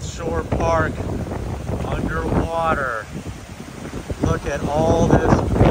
North Shore Park underwater. Look at all this.